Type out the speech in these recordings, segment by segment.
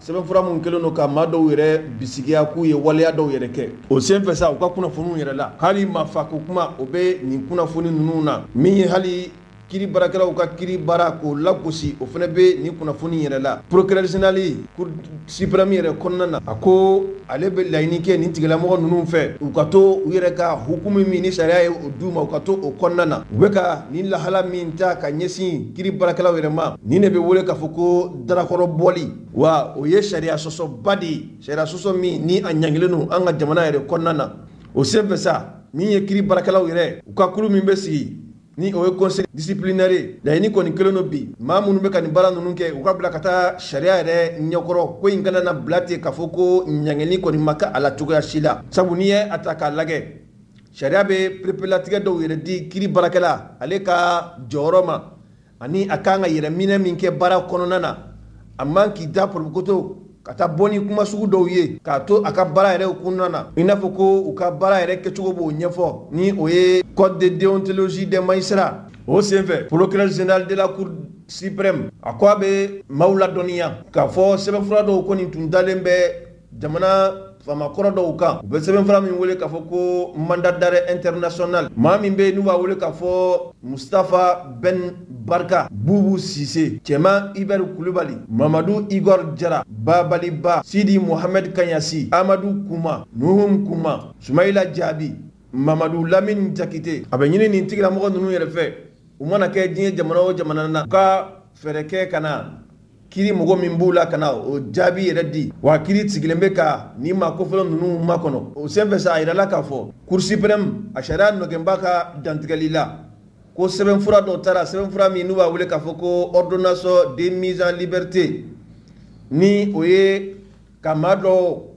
sɛbɛnfura minnu kɛlen don ka maa dɔw yɛrɛ bisigiya k'u ye waleya dɔw yɛrɛ kɛ o senfɛ sa u ka kunnafoniw yɛrɛ la hali mafako kuma o bɛ nin kunnafoni ninnu na min ye hali kiri baarakɛlaw ka kiri baara k'o lagosi o fana bɛ nin kunnafoni yɛrɛ la porokɛrɛrisinali siprami yɛrɛ kɔnɔna na a ko ale bɛ laɲini kɛ nin tigilamɔgɔ ninnu fɛ u ka to u yɛrɛ ka hukumu min ni sariya ye o du ma u ka to o kɔnɔna na u bɛ ka nin lahala min ta ka ɲɛsin kiri baarakɛlaw yɛrɛ ma nin de bɛ wele k'a fɔ ko darakɔrɔ bɔli wa o ye sariya sɔsɔba de ye sariya sɔsɔ min ni a ɲangilen don an ka jamana yɛrɛ kɔnɔna na o senfɛ sa min ye kiri baarakɛlaw yɛrɛ u ka kulu min bɛ sigi ni o ye conseil disciplinaire ye laɲini kɔni kelen don bi maa minnu bɛ ka nin baara ninnu kɛ u ka bila ka taa sariya yɛrɛ ɲɛkɔrɔ ko in kana na bila ten k'a fɔ ko ɲangili kɔni ma kɛ a la cogoya si la sabu n'i ye a ta k'a lagɛ sariya bɛ perepelatigɛ dɔw yɛrɛ di kiri baarakɛla ale ka jɔyɔrɔ ma ani a kan ka yɛrɛminɛ min kɛ baara kɔnɔna na a man k'i da porokoto ka taa bɔ ni kuma sugu dɔw ye k'a to a ka baara yɛrɛ kɔnɔna na i n'a fɔ ko u ka baara yɛrɛ kɛcogo b'o ɲɛfɔ ni o ye code de deontologie des magistrats o senfɛ procureur général de la cour suprême a ko a bɛ maaw ladɔnniya k'a fɔ sɛbɛnfura dɔw kɔni tun dalen bɛ jamana faama kɔrɔ dɔw kan u bɛ sɛbɛnfura min wele k'a fɔ ko mandat d'arrêt international maa min bɛ yen n'u b'a wele k'a fɔ mustafa bɛn barika bubu sise cɛman ibɛri kulubali mamadu igor jara babaliba sidi mohamɛd kanyasi amadu kuma nuhum kuma sumayila jaabi mamadu lamini jakite a bɛ ɲini nin tigilamɔgɔ ninnu yɛrɛ fɛ u mana kɛ diɲɛ jamana o jamana na u ka fɛɛrɛ kɛ ka na kiri mɔgɔ min b'u la ka na o jaabi yɛrɛ di wa kiri sigilen bɛ ka ni ma kofɔlɔ ninnu makɔnɔ o senfɛ sa a yirala k'a fɔ kurusipɛrɛmu a sariya nɔgɛnba ka dantigɛli la ko sɛbɛnfura dɔ taara sɛbɛnfura min n'u b'a wele k'a fɔ ko ordonnance de mise en liberté ni o ye ka maa dɔ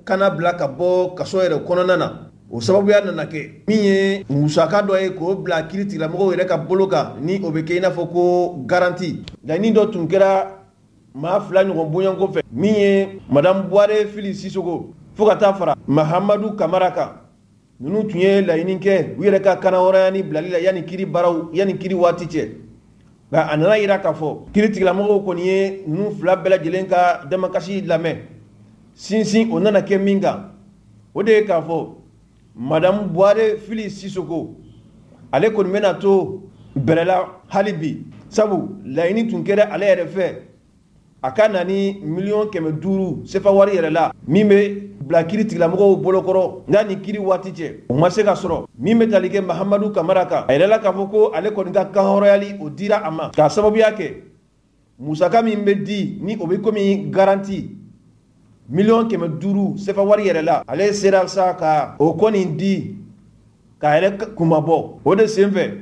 kana bila ka bɔ kaso yɛrɛ kɔnɔna na o sababuya nana kɛ min ye musaka dɔ ye k'o bila kiri tigilamɔgɔw yɛrɛ ka bolo kan ni o bɛ kɛ i n'a fɔ ko garanti laɲini dɔ tun kɛra maa fila ɲɔgɔn bonyanko fɛ min ye madamu buware fili sisogo fo ka taa fara mahamadu kamara kan ninnu tun ye laɲini kɛ u yɛrɛ ka kana wɔrɔya ni bilali la yanni kiri baaraw yanni kiri waati cɛ nka a nana yira k'a fɔ kiri tigilamɔgɔw kɔni ye ninnu fila bɛɛ lajɛlen ka damakasi lamɛn sinsin o nana kɛ min kan o de ye k'a fɔ madamu buware fili sisoko ale kɔni bɛna to bɛrɛla hali bi sabu laɲini tun kɛra ale yɛrɛ fɛ a ka na ni miliyɔn kɛmɛ duuru sefa wari yɛrɛ la min bɛ bila kiri tigilamɔgɔw bolokɔrɔ n'a ni kiri waati cɛ o ma se ka sɔrɔ min bɛ tali kɛ mahamadu kamara kan a yɛrɛ la k'a fɔ ko ale kɔni ka kanhɔrɔyali o dira a ma k'a sababuya kɛ musaka min bɛ di ni o bɛ komi garanti miliyɔn kɛmɛ duuru sefa wari yɛrɛ la ale sera sa ka o kɔni di k'a yɛrɛ kunmabɔ o de senfɛ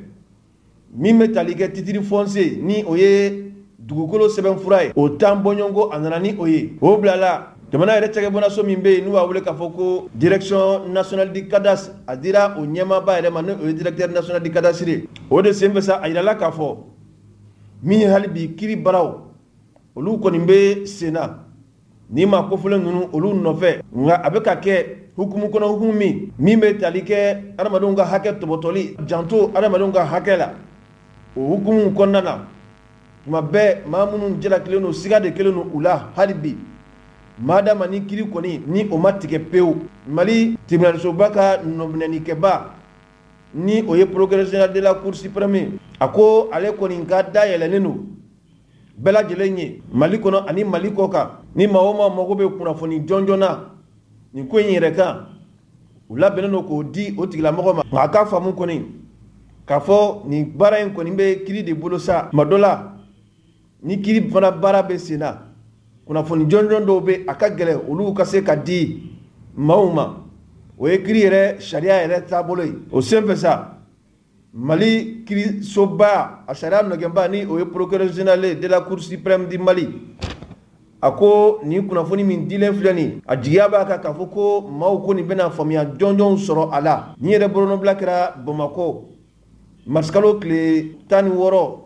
min bɛ tali kɛ titiri fɔnse ni o ye dugukolo sɛbɛnfura ye o tan bɔɲɔgɔnko a nana ni o ye o bilala jamana yɛrɛ cɛkɛbɔnaso min bɛ yen n'u b'a wele k'a fɔ ko direction nationale du cadastre a dira o ɲɛmaaba yɛrɛ ma ni o ye directeur national du cadastre ye o de senfɛ sa a yirala k'a fɔ min hali bi kiri baraw olu kɔni bɛ sen na ni ma kofɔlen ninnu olu nɔfɛ nka a bɛ ka kɛ hukumu kɔnɔ hukumu min min bɛ tali kɛ adamadenw ka hakɛ tɔbɔtɔli janto adamadenw ka hakɛ la o hukumu kɔnɔna na tuma bɛɛ maa minnu jalakelen don siga de kelen don u la hali bi madama ni kiri kɔni ni o ma tigɛ pewu mali tribunalisoba ka nɔminɛnikɛba ni o ye procureur general de la cour supreme a ko ale kɔni ka da yɛlɛlen don bɛɛ lajɛlen ye mali kɔnɔ ani mali kɔ kan ni maa o maa mago bɛ kunnafoni jɔnjɔn na nin ko in yɛrɛ kan u labɛnnen don k'o di o tigilamɔgɔ ma nka a ka faamu kɔni k'a fɔ nin baara in kɔni bɛ kiri de bolo sa tuma dɔ la ni kiri fana baara bɛ sen na kunnafoni jɔnjɔn dɔw bɛ a ka gɛlɛn olu ka se ka di maaw ma o ye kiri yɛrɛ sariya yɛrɛ taabolo ye o senfɛ sa mali kirisoba a sariya nɔgɛnba ni o ye procureur général de la cour suprême du mali a ko nin kunnafoni min dilen filɛ nin a jigiya b'a kan k'a fɔ ko maaw ko nin bɛna faamuya jɔnjɔnw sɔrɔ a la nin yɛrɛ bolonɔbila kɛra bamakɔ marisikalo tile tan ni wɔɔrɔ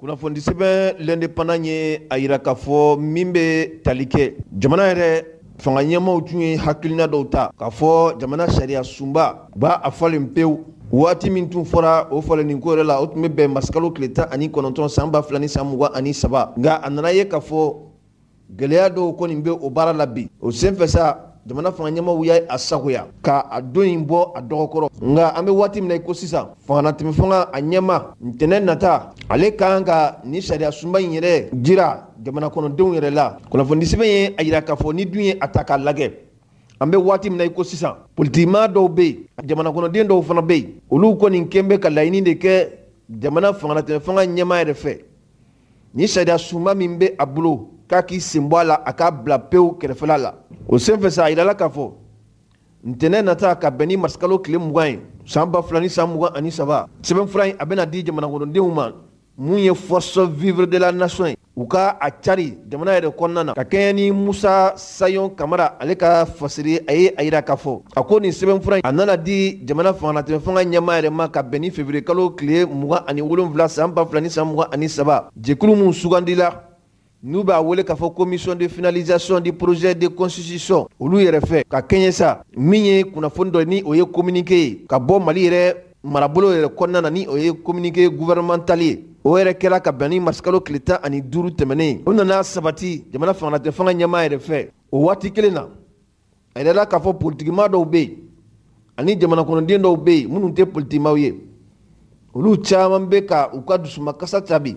kunnafoni sɛbɛn lɛndepanan ye a yira k'a fɔ min bɛ tali kɛ jamana yɛrɛ fanga ɲɛmaaw tun ye hakilina dɔw ta k'a fɔ jamana sariya sunba u b'a a falen pewu waati min tun fɔra o falenninko yɛrɛ la o tun bɛ bɛn masikalo tile tan ani kɔnɔntɔn san ba fila ni san mugan ani saba nka a nana ye k'a fɔ gɛlɛya dɔw kɔni bɛ o baara la bi o senfɛ sa jamana fanga ɲɛmɔgɔw y'a a sagoya ka a don in bɔ a dɔgɔkɔrɔ nka an bɛ waati min na i ko sisan fanganatɛmɛ fanga a ɲɛma ntɛnɛn nata ale ka kan ka nin sariya sunba in yɛrɛ jira jamana kɔnɔdenw yɛrɛ la kunnafonidisɛbɛn ye a jira k'a fɔ ni dun ye a ta k'a lajɛ an bɛ waati min na i ko sisan politikimaa dɔw bɛ yen jamana kɔnɔden dɔw fana bɛ yen olu kɔni kɛn bɛ ka laɲini de kɛ jamana fanganatɛmɛ fanga ɲɛma yɛrɛ fɛ ni sariya sunba min bɛ a bolo k'a k'i senbɔ a la a k'a bila pewu kɛrɛfɛla la o senfɛ sa a yirala k'a fɔ ntɛnɛn nata ka bɛn ni marisikalo tile mugan ye san ba fila ni san mugan ani saba sɛbɛnfura in a bɛna di jamanakɔnɔdenw ma mun ye force vivre de la nation ye u ka a cari jamana yɛrɛ kɔnɔna na ka kɛɲɛ ni musa sayon kamara ale ka fasiri a ye a yira k'a fɔ a ko nin sɛbɛnfura a nana di jamana fangalatɛmɛfanga ɲɛma yɛrɛ ma ka bɛn ni fevriye kalo tile mugan ani wolonfila san ba fila ni san mugan ani saba jɛkulu minnu sugandila n'u b'a wele k'a fɔ commission de finalisation du projet de constitution olu yɛrɛ fɛ ka kɛɲɛ sa min ye kunnafoni dɔ ni o ye communiqué ye ka bɔ mali yɛrɛ marabolo yɛrɛ kɔnɔna na ni o ye kominike gouvernemental ye o yɛrɛ kɛra ka bɛn ni masikalo tile tan ani duuru tɛmɛnen o nana sabati jamana fangatɛ fanga ɲɛmaa yɛrɛ fɛ o waati kelen na a yɛrɛla k'a fɔ politikima dɔw bɛ yen ani jamanakɔnɔden dɔw bɛ yen minnu tɛ politikimaw ye olu caman bɛ ka u ka dusumakasa cabi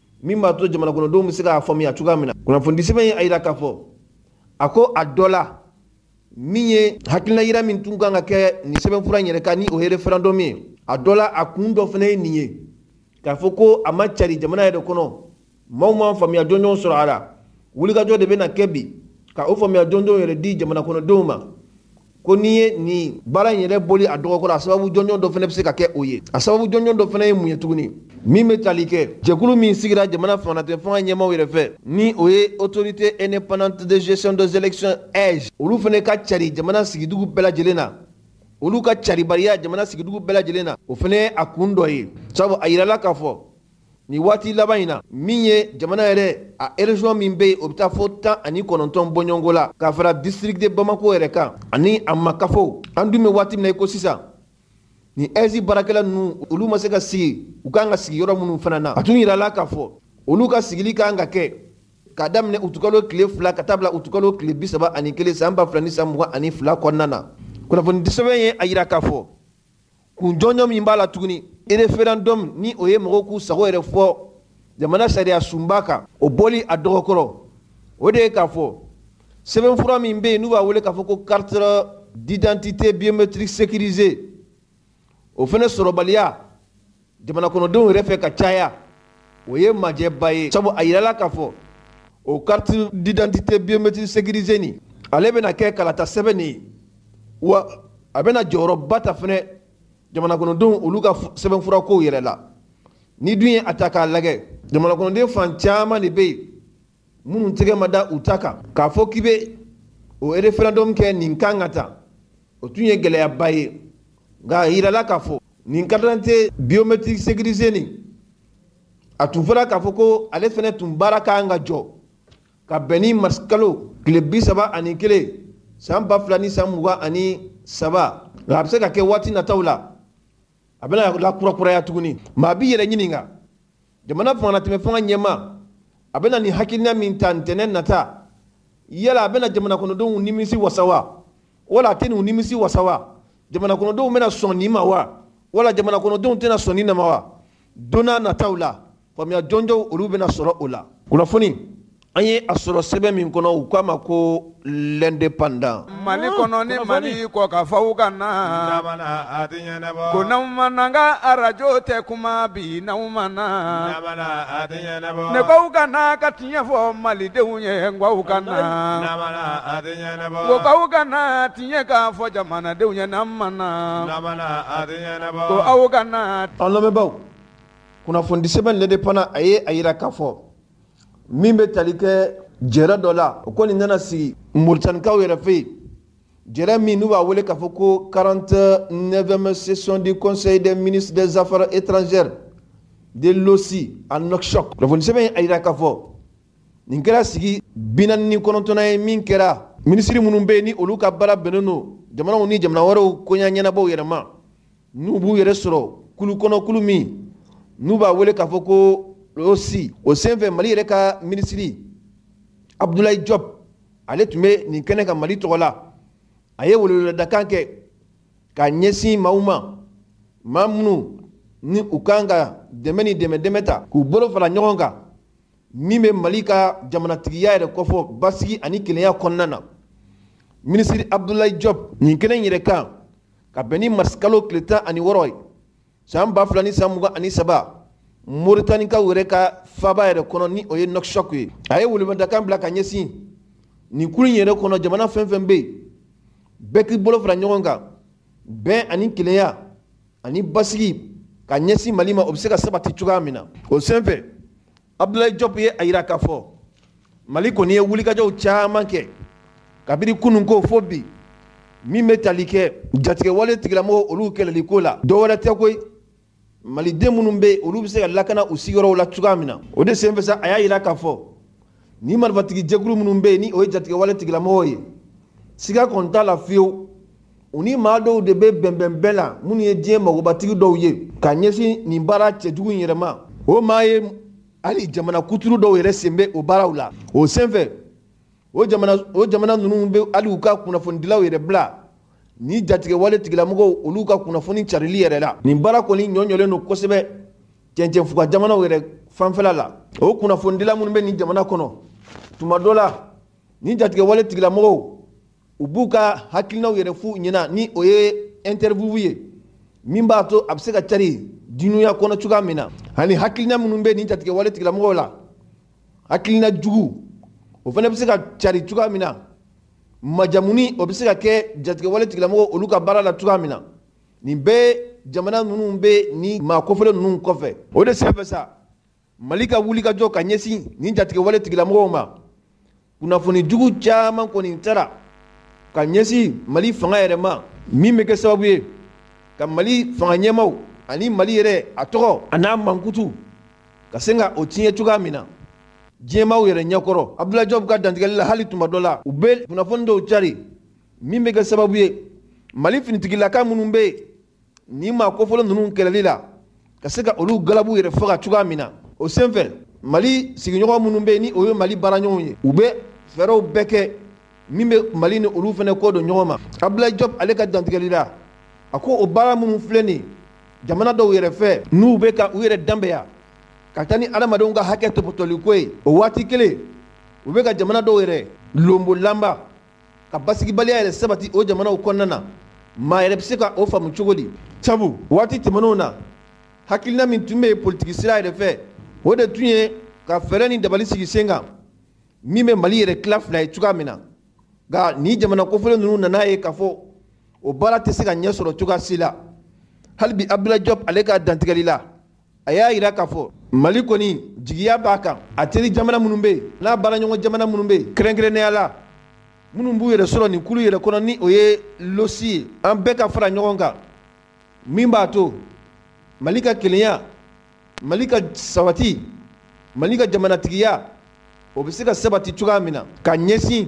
min b'a to jamana kɔnɔdenw bɛ se k'a faamuya cogoya min na kunnafonidi sɛbɛn ye a yira k'a fɔ a ko a dɔ la min ye hakilina yira min tun kan ka kɛ nin sɛbɛnfura in yɛrɛ kan ni o ye referendum ye a dɔ la a kun dɔ fana ye nin ye k'a fɔ ko a ma cari jamana yɛrɛ kɔnɔ maaw ma faamuya jɔnjɔn sɔrɔ a la wulikajɔ de bɛna kɛ bi ka o faamuya jɔnjɔn yɛrɛ di jamana kɔnɔdenw ma ko n'i ye nin baara in yɛrɛ boli a dɔgɔkɔ la a sababu jɔnjɔn dɔ fana bɛ se ka kɛ o ye a sababu jɔnjɔn dɔ fana ye mun ye tuguni min bɛ tali kɛ jɛkulu min sigira jamana fangatɛ fanga ɲɛmaaw yɛrɛ fɛ ni o ye autorité indépendante de gestion des élections age olu fana ka cari jamana sigidugu bɛɛ lajɛlen na olu ka caribaliya jamana sigidugu bɛɛ lajɛlen na o fana ye a kun dɔ ye sabu a yirala k'a fɔ ni waati laban in na min ye jamana yɛrɛ a eresiyɔn min bɛ yen o bɛ taa fɔ tan ani kɔnɔntɔn bɔɲɔgɔnko la k'a fara district de bamako yɛrɛ kan ani a makafow an dun bɛ waati min na i ko sisan ni ɛzi baarakɛla ninnu olu ma se ka sigi u kan ka sigi yɔrɔ minnu fana na a tun yirala k'a fɔ olu ka sigili kan ka kɛ k'a daminɛ utukalo tile fila ka taa bila utukalo tile bi saba ani kelen san ba fila ni san mugan ani fila kɔnɔna na kunnafonidisɛbɛn ye a yira k'a fɔ kun jɔnjɔn min b'a la tuguni referendum ni o ye mɔgɔw k'u sago yɛrɛ fɔ jamana sariya sunba kan o bɔli a dɔgɔkɔrɔ o de ye k'a fɔ sɛbɛnfura min bɛ yen n'u b'a wele k'a fɔ ko carte d'identité biométrique sécurisée o fana sɔrɔbaliya jamana kɔnɔdenw yɛrɛ fɛ ka caya o ye majɛba ye sabu a yirala k'a fɔ o carte d'identité biométrique sécurisée nin ale bɛna kɛ kalata sɛbɛn de ye wa a bɛna jɔyɔrɔba ta fɛnɛ jamanakɔnɔdenw olu ka sɛbɛn fura kow yɛrɛ la ni dun ye a ta k'a lagɛ jamanakɔnɔden fan caman de bɛ yen minnu tɛgɛ ma da u ta kan k'a fɔ k'i bɛ o referendum kɛ nin kan ka ta o tun ye gɛlɛyaba ye nka a yirala k'a fɔ nin karidante biometrique sécurisé nin a tun fɔra k'a fɔ ko ale fana tun baara ka kan ka jɔ ka bɛn ni marisikalo tile bi saba ani kelen san ba fila ni san mugan ani saba nka a bɛ se ka kɛ waati nataw la a bɛna lakurakuraya tuguni maa b'i yɛrɛ ɲininka jamana fangalatɛmɛ fanga ɲɛma a bɛna nin hakilina min ta ntɛnɛ nata yala a bɛna jamana kɔnɔdenw nimisi wasa wa wala a tɛ n'u nimisi wasa wa jamana kɔnɔdenw bɛna sɔn nin ma wa wala jamana kɔnɔdenw tɛna sɔn nin nama wa donna nataw la faamuya jɔnjɔw olu bɛna sɔrɔ o la kunnafoni an ye a sɔrɔ sɛbɛn min kɔnɔ u k'a ma ko l'indépendant mali kɔnɔ ni mali kɔ ka faw ka na ko n'aw ma na ka arajo tɛ kuma bi n'aw ma na ne baw ka na ka tiɲɛ fɔ malidenw ye n k'aw ka na ko k'aw ka na tiɲɛ k'a fɔ jamanadenw ye n'an ma na ko aw ka na an lamɛnbaaw kunnafoni sɛbɛn lɛde fana a ye a yira k'a fɔ min bɛ tali kɛ jɛrɛ dɔ la o kɔni nana sigi moritanikaw yɛrɛ fɛ yen jɛrɛ min n'u b'a wele k'a fɔ ko 49 session du conseil des ministres des affaires étrangères de l'OSI à Nouakchott kunnafoni sɛbɛn in a yira k'a fɔ nin kɛra sigi binani ni kɔnɔntɔnna ye min kɛra minisiri minnu bɛ yen ni olu ka baara bɛnnen don jamanaw ni jamana wɛrɛw koɲa ɲɛnabɔw yɛrɛ ma n'u b'u yɛrɛ sɔrɔ kulu kɔnɔ kulu min n'u b'a wele k'a fɔ ko o si o senfɛ mali yɛrɛ ka minisiri abudulayi jɔb ale tun bɛ nin kɛnɛ ka mali tɔgɔ la a ye weleweladakan kɛ ka ɲɛsin maaw ma maa minnu ni u kan ka dɛmɛ ni dɛmɛ dɛmɛ ta k'u bolo fara ɲɔgɔn kan min bɛ mali ka jamanatigiya yɛrɛ kɔfɔ basigi ani kelenya kɔnɔna na minisiri abdulayi jɔb nin kelen yɛrɛ kan ka bɛn ni marisikalo tile tan ani wɔɔrɔ ye san ba fila ni san mugan ani saba moritanikaw yɛrɛ ka faaba yɛrɛ kɔnɔ ni o ye nɔkisɔku ye a ye welemadakan bila ka ɲɛsin nin kulu in yɛrɛ kɔnɔ jamana fɛn fɛn bɛ yen bɛɛ k'i bolo fara ɲɔgɔn kan bɛn ani kelenya ani basigi ka ɲɛsin mali ma o bɛ se ka sabati cogoya min na o senfɛ abdulayi jɔp ye a yira k'a fɔ mali kɔni ye wulikajɔw caman kɛ kabini kunun ko fo bi min bɛ tali kɛ jatigɛwale tigilamɔgɔw olu kɛlɛli ko la dɔwɛrɛ tɛ koyi maliden minnu bɛ yen olu bɛ se ka lakana u sigiyɔrɔw la cogoya min na o de senfɛ sa a y'a yira k'a fɔ ni marifatigi jɛkulu minnu bɛ yen ni o ye jatigɛwale tigilamɔgɔw ye siga kɔni t'a la fiyewu u ni maa dɔw de bɛ bɛnbɛnbɛn la minnu ye diɲɛ magobatigi dɔw ye ka ɲɛsin nin baara cɛjugu in yɛrɛ ma o maa ye hali jamana kuturu dɔw yɛrɛ sen bɛ o baaraw la o senfɛ o jamana o jamana ninnu bɛ hali u ka kunnafonidilaw yɛrɛ bila ni jatigɛwale tigilamɔgɔw olu ka kunnafoni carili yɛrɛ la nin baara kɔni ɲɔɲɔlen don kosɛbɛ cɛncɛnfuga jamanaw yɛrɛ fanfɛla la o kunnafonidila minnu bɛ nin jamana kɔnɔ tuma dɔ la ni jatigɛwale tigilamɔgɔw u b'u ka hakilinaw yɛrɛ f'u ɲɛna ni o ye interview ye min b'a to a bɛ se ka cari dinuya kɔnɔ cogoya min na ani hakilina minnu bɛ nin jatigɛ wale tigilamɔgɔw la hakilina jugu o fana bɛ se ka cari cogoya min na majamuni o bɛ se ka kɛ jatigɛ wale tigilamɔgɔw olu ka baara la cogoya min na nin bɛɛ jamana ninnu bɛ ni maa kofɔlen ninnu kɔfɛ o de senfɛ sa mali ka wulikajɔ ka ɲɛsin nin jatigɛwale tigilamɔgɔw ma kunnafoni jugu caman kɔni tara ka ɲɛsin mali fanga yɛrɛ ma min bɛ kɛ sababu ye ka mali fanga ɲɛmaw ani mali yɛrɛ a tɔgɔ a n'a mankutu ka se ka o tiɲɛ cogoya min na diɲɛmaw yɛrɛ ɲɛkɔrɔ abdulayi jɔbu ka dantigɛli la hali tuma dɔ la u bɛ kunnafoni dɔw cari min bɛ kɛ sababu ye mali finitigilaka minnu bɛ yen ni maa kofɔlɔ ninnu kɛlɛli la ka se ka olu galabu yɛrɛ faga cogoya min na o senfɛ mali sigiɲɔgɔn minnu bɛ ni o ye mali baaraɲɔgɔnw ye u bɛ fɛɛrɛw bɛɛ kɛ min bɛ mali ni olu fana kɔ don ɲɔgɔn ma abdulayi jɔp ale ka dantigɛli la a ko o baara minnu filɛ nin jamana dɔw yɛrɛ fɛ n'u bɛ ka u yɛrɛ danbeya ka taa ni adamadenw ka hakɛ tɔpɔtɔliko ye o waati kelen u bɛ ka jamana dɔw yɛrɛ lonbolanba ka basigibaliya yɛrɛ sabati o jamanaw kɔnɔna na maa yɛrɛ bɛ se ka o faamu cogo di sabu waati tɛmɛnenw na hakilina min tun bɛ politiki sira yɛrɛ fɛ o de tun ye ka fɛɛrɛ ni dabali sigi sen kan min bɛ mali yɛrɛ tila fila ye cogoya min na nka nin jamana kofɔlen ninnu nan'a ye k'a fɔ o baara tɛ se ka ɲɛ sɔrɔ cogoya si la hali bi abdulayi jɔp ale ka dantigɛli la a y'a yira k'a fɔ mali kɔni jigiya b'a kan a teri jamana minnu bɛ yen n'a baaraɲɔgɔn jamana minnu bɛ yen kɛrɛnkɛrɛnnenya la minnu b'u yɛrɛ sɔrɔ nin kulu yɛrɛ kɔnɔ ni o ye losi ye an bɛɛ ka fara ɲɔgɔn kan min b'a to mali ka kelenya mali ka sabati mali ka jamanatigiya o bɛ se ka sabati cogoya min na ka ɲɛsin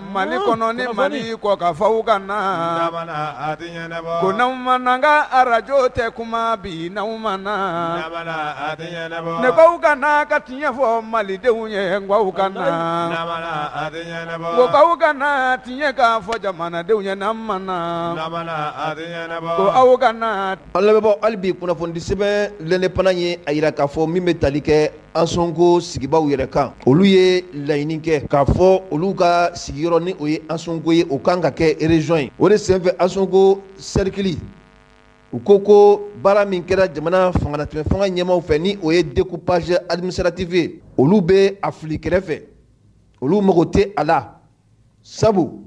Mali kɔnɔ ni Mali kɔ kan fɔ aw ka na, n damana a tɛ ɲɛnabɔ, ko n'aw ma na n ka arajo tɛ kuma bi n'aw ma na, n damana a tɛ ɲɛnabɔ, ne k'aw ka na ka tiɲɛ fɔ malidenw ye n k'aw ka na, n damana a tɛ ɲɛnabɔ, n ko k'aw ka na tiɲɛ k'a fɔ jamanadenw ye n'an ma na, n damana a tɛ ɲɛnabɔ, ko aw ka na. An lamɛnbaaw hali bi kunnafonidi sɛbɛn lɛnɛpana ye a jira k'a fɔ min bɛ tali kɛ ansonko sigibaaw yɛrɛ kan olu ye laɲini kɛ k'a fɔ olu ka sigiyɔrɔ ni o ye ansonko ye o kan ka kɛ erezɔn ye o de senfɛ ansonko sɛrikili u ko ko baara min kɛra jamana fangalatɛmɛfanga ɲɛmaaw fɛ ni o ye dekupage administratif ye olu bɛ a fili kɛrɛfɛ olu mago tɛ a la sabu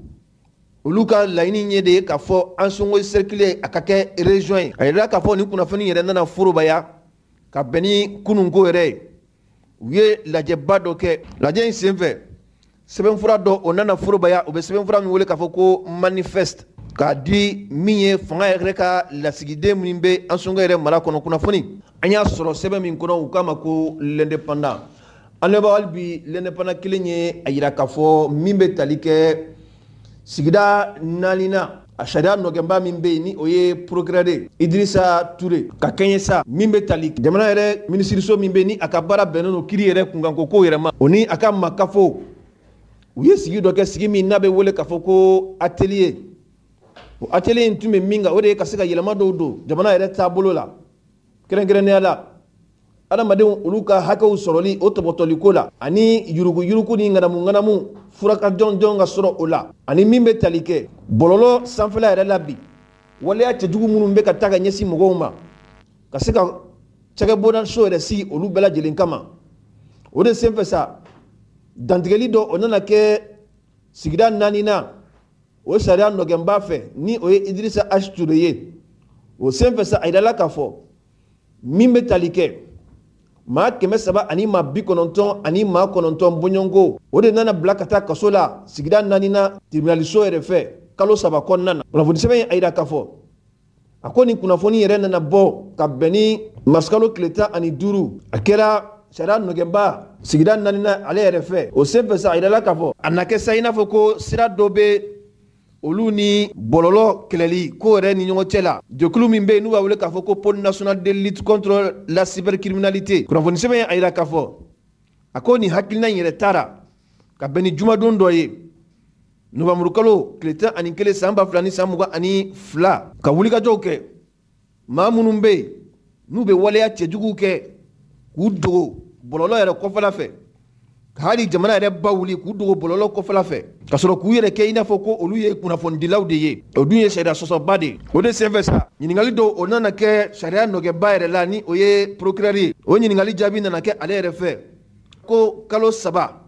olu ka laɲini ye de ye k'a fɔ ansonko sɛrikili a ka kɛ erezɔn ye a yɛrɛ k'a fɔ nin kunnafoni yɛrɛ nana forobaya ka bɛn ni kununko yɛrɛ ye u ye lajɛba dɔ kɛ lajɛ in senfɛ sɛbɛnfura dɔ o nana forobaya u bɛ sɛbɛnfura min wele k'a fɔ ko manifeste k'a di min ye fanga yɛrɛ ka lasigiden min bɛ an sɔngɔ yɛrɛ mara kɔnɔ kunnafoni an y'a sɔrɔ sɛbɛn min kɔnɔ u k'a ma ko l'indépendant an lamɛnbaa hali bi l'indépendant kelen ye a jira k'a fɔ min bɛ tali kɛ sigida naaninan a sariya nɔgɛnba min bɛ yen ni o ye procurɛre idirisa ture ka kɛɲɛ sa min bɛ tali jamana yɛrɛ minisiriso min bɛ ni a ka baara bɛnnen don kiri yɛrɛ kunkanko kow yɛrɛ ma o ni a ka makafo u ye sigi dɔ kɛ sigi min n'a bɛ wele k'a fɔ ko atelier o atelier in tun bɛ min kan o de ye ka se ka yɛlɛma dɔw don jamana yɛrɛ taabolo la kɛrɛnkɛrɛnnenya la adamadenw olu ka hakɛw sɔrɔli o tɔbɔtɔliko la ani yuruguyurugu ni ŋanamuŋanamu furaka jɔnjɔn ka sɔrɔ o la ani min bɛ tali kɛ bɔlɔlɔ sanfɛla yɛrɛ la bi waleya cɛjugu minnu bɛ ka taa ka ɲɛsin mɔgɔw ma ka se ka cɛkɛbɔdaso yɛrɛ sigi olu bɛɛ lajɛlen kama o de senfɛ sa dantigɛli dɔ o nana kɛ sigida naaninan o sariya nɔgɛnba fɛ ni o ye idirisa h ture ye o senfɛ sa a yirala k'a fɔ min bɛ tali kɛ maa kɛmɛ saba ani maa bi kɔnɔntɔn ani maa kɔnɔntɔn bɔɲɔgɔnko o de nana bila ka taa kaso la sigida naaninan tiribinaliso yɛrɛ fɛ kalo saba kɔnɔna na kunnafonisɛbɛn ye a yira k'a fɔ a ko nin kunnafoni yɛrɛ nana bɔ ka bɛn ni masikalo tile tan ani duuru a kɛra sariya nɔgɛnba sigida naaninan ale yɛrɛ fɛ o senfɛ sa a yirala k'a fɔ a na kɛ sa i n'a fɔ ko sira dɔ bɛ olu ni bɔlɔlɔ kɛlɛli ko yɛrɛ ni ɲɔgɔn cɛ la jɛkulu min bɛ yen n'u b'a wele k'a fɔ ko pôle national de lutte contre la cybercriminalité kunnafonisɛbɛn ye a jira k'a fɔ a ko nin hakilina in yɛrɛ taara ka bɛn ni jumadon dɔ ye novanburukalo tile tan ani kelen san ba fila ni san mugan ani fila ka wulikajɔw kɛ maa minnu bɛ yen n'u bɛ waleya cɛjuguw kɛ k'u dogo bɔlɔlɔ yɛrɛ kɔfɛla fɛ ka hali jamana yɛrɛ ba wuli k'u dogo bɔlɔlɔ kɔfɛla fɛ ka sɔrɔ k'u yɛrɛ kɛ i n'a fɔ ko olu ye kunnafonidilaw de ye o dun ye sariya sɔsɔba de ye o de senfɛ sa ɲininkali dɔw o nana kɛ sariya nɔgɛba yɛrɛ la ni o ye procurɛri ye o ɲininkali jaabi nana kɛ ale yɛrɛ fɛ ko kalo saba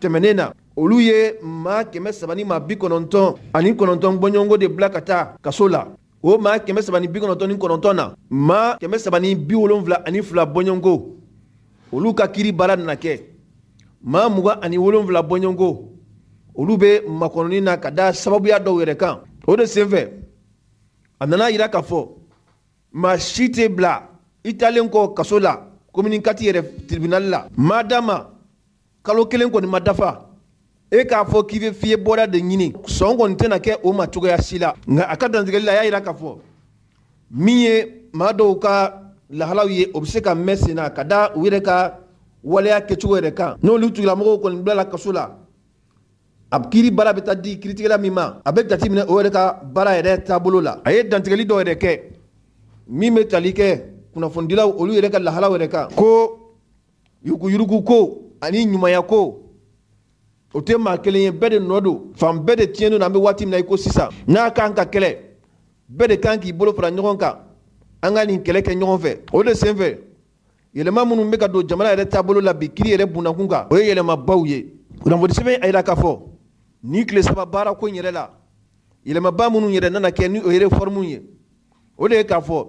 tɛmɛnen na olu ye maa kɛmɛ saba ni maa bi kɔnɔntɔn ani kɔnɔntɔn bɔɲɔgɔnko de bila ka taa kaso la o maa kɛmɛ saba ni bi kɔnɔntɔn ni kɔnɔntɔn na maa kɛmɛ saba ni bi wolonfila ani fila bɔɲɔgɔnko olu ka kiri baara nana kɛ maa mugan ani wolonfila bɔɲɔgɔnko olu bɛ makɔnɔni na ka da sababuya dɔw yɛrɛ kan o de senfɛ a nana yira k'a fɔ maa si tɛ bila i taalen kɔ kaso la komini kati yɛrɛ tiribinali la maa dama kalo kelen kɔni ma dafa e k'a fɔ k'i bɛ fiye bɔda de ɲini sɔn kɔni tɛna kɛ o ma cogoya si la nka a ka dantigɛli la a y'a jira k'a fɔ min ye maa dɔw ka lahalaw ye o bɛ se ka mɛn sen na ka da u yɛrɛ ka waleya kɛcogo yɛrɛ kan n'olu tigilamɔgɔw kɔni bila la kaso la a kiiri baara bɛ taa di kiritigɛla min ma a bɛ jate minɛ o yɛrɛ ka baara yɛrɛ taabolo la a ye dantigɛli dɔ yɛrɛ kɛ min bɛ tali kɛ kunnafonidilaw olu yɛrɛ ka lahalaw yɛrɛ kan ko yuguyurugu ko ani ɲumanya ko o tɛ maa kelen ye bɛɛ de nɔ don fan bɛɛ de tiɲɛ don na an bɛ waati min na i ko sisan n'a kan ka kɛlɛ bɛɛ de kan k'i bolo fara ɲɔgɔn kan an ka nin kɛlɛ kɛ ɲɔgɔn fɛ o de senfɛ yɛlɛma minnu bɛ ka don jamana yɛrɛ taabolo la bi kiri yɛrɛ bundakun kan o ye yɛlɛmabaw ye kunnafonisɛbɛn a yira k'a fɔ ni tile saba baara ko in yɛrɛ la yɛlɛmaba minnu yɛrɛ nana kɛ ni o ye reformu ye o de ye k'a fɔ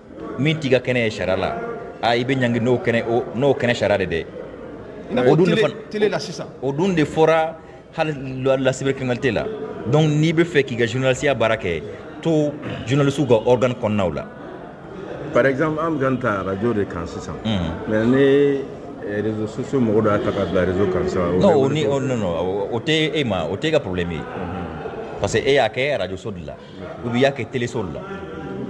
min t'i ka kɛnɛ ye sariya la a i bɛ ɲangi n'o kɛnɛ n'o kɛnɛ sariya de dɛ o dun de tele la sisan o dun de fɔra hali la cybercriminalité la donc n'i bɛ fɛ k'i ka journalisiya baara kɛ to journalisiw ka organe kɔnɔnaw la par exemple an bɛ ta radio de kan sisan mais ni eh, réseaux sociaux mɔgɔ dɔ y'a ta ka bila réseau kan sisan non o ni non non o tɛ e ma o tɛ e ka problème ye parce que e y'a kɛ radio so de la u bɛ y'a kɛ teleso la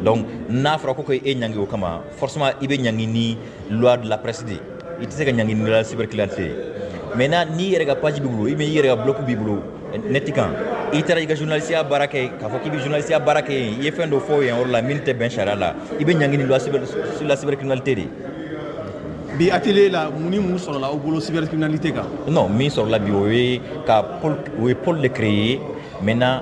donc n'a fɔra ko ko e ɲangi o kama forcément i bɛ ɲangi ni loi de la presse de i tɛ se ka ɲangi ni la cybercriminalité ye maintenant n'i yɛrɛ ka page b'i bolo i i yɛrɛ ka bloc b'i bolo neti kan i taara i ka journalisiya baara kɛ k'a fɔ k'i bɛ journalisiya baara kɛ yen i ye fɛn dɔ fɔ yen yɔrɔ la min tɛ bɛn sariya la i bɛ ɲangi ni loi sur la cybercriminalité de bi atelier la mun ni mun sɔrɔla aw bolo cybercriminalité kan non min sɔrɔla bi o ye ka pôle o ye pôle de créer maintenant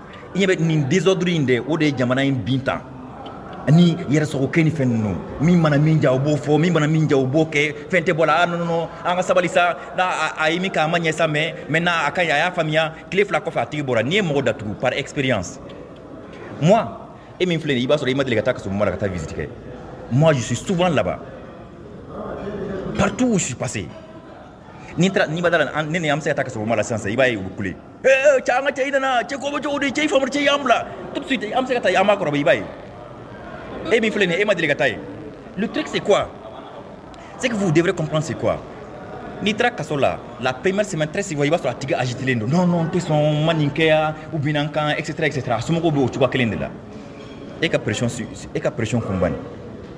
i ɲɛ bɛ nin desordre in de o de ye jamana in bin tan ni yɛrɛsɔgɔkɛ ni fɛn ninnu min mana min ja o b'o fɔ min mana min ja o b'o kɛ fɛn tɛ bɔ la a ah, nɔnɔnɔ an ka sabali sa na a ye min kɛ a ma ɲɛ sa mɛ mɛ na a ka ɲi a y'a faamuya tile fila kɔfɛ a tigi bɔra n'i ye mɔgɔ datugu par expérience moi e min filɛ nin i b'a sɔrɔ i ma deli ka taa kasobonba la ka taa visite kɛ moi je suis souvent là-bas partout où je suis passé n'i taara n'i ma dala an ne ni an bɛ se ka taa kasɔrɔ ma la sisan i b'a ye u bɛ kule ee cɛ an ka cɛ i nana cɛ ko bɛ cogo di cɛ i famu cɛ y'an bila tout de suite an bɛ se ka taa an b'a kɔrɔbɔ i b'a ye e min filɛ nin ye e ma deli ka taa yen le truc c'est quoi c'est que vous devrez comprendre c'est quoi n'i taara kaso la la première semaine très souvent i b'a sɔrɔ a tigi agitilen don non non n tɛ sɔn n ma nin kɛ yan u binna n kan etc etc a somɔgɔw bɛ o cogoya kelen de la e ka pression e ka pression kunbɛn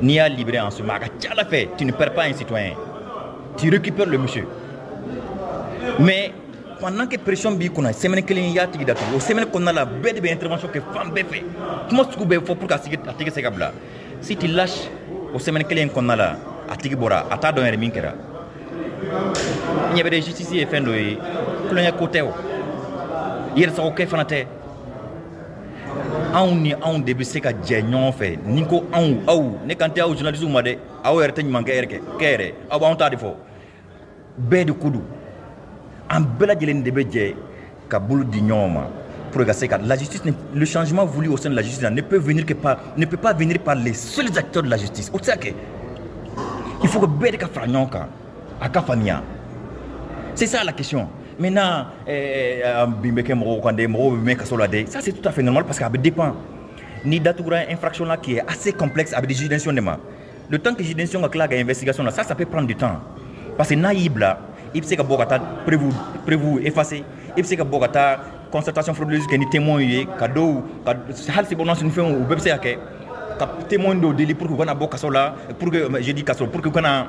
N'i y'a libéré en ce moment, tu ne perds pas un citoyen. Tu récupères le monsieur. Mais pendant que pression b'i kunna semaine kelen y'a tigi datugu o semaine kɔnɔna la bɛɛ de bɛ intervention kɛ fan bɛɛ fɛ kuma sugu bɛɛ fɔ pour que a tigi a tigi se ka bila si tu lâche o semaine kelen kɔnɔna la a tigi bɔra a t'a dɔn yɛrɛ min kɛra n ɲɛ bɛ de justice ye fɛn dɔ ye kulonkɛ ko tɛ o yɛrɛsagokɛ fana tɛ anw ni anw de bɛ se ka jɛ ɲɔgɔn fɛ ni ko anw aw ne kan tɛ aw journaliste ma dɛ aw yɛrɛ tɛ ɲuman kɛ yɛrɛ kɛ yɛrɛ aw b'anw ta de fɔ bɛɛ de ko don an bɛɛ lajɛlen de bɛ jɛ ka bolo di ɲɔgɔn ma pour que se ka la justice le changement voulu au sein de la justice ne peut venir que par ne peut pas venir par les seuls acteurs de la justice o tɛ se ka kɛ il faut que bɛɛ de ka fara ɲɔgɔn kan a ka faamuya c'est ça la question Min bin bɛ kɛ mɔgɔw kan mɔgɔw bɛ kaso la dɛ sase tu fɛ ɲɔgɔn pa que a bɛ di pan ni datura in faracla kɛ a se kɔnp a bɛ di jidens de ma don tan kisi den ka tila ka yen bɛsi sɔn na sa safe pan di tan parce que n'a y'i bila i bɛ se ka bɔ ka taa pbu pbu e fase i bɛ se ka bɔ ka taa kɔnsatasafurulisi kɛ ni temo ye ka dɔw halisesi bɔn sunfɛnw u bɛɛ bɛ se ka kɛ ka te dɔw deli purku kana na bɔ kaso la pur que zedi ka so pur que kana na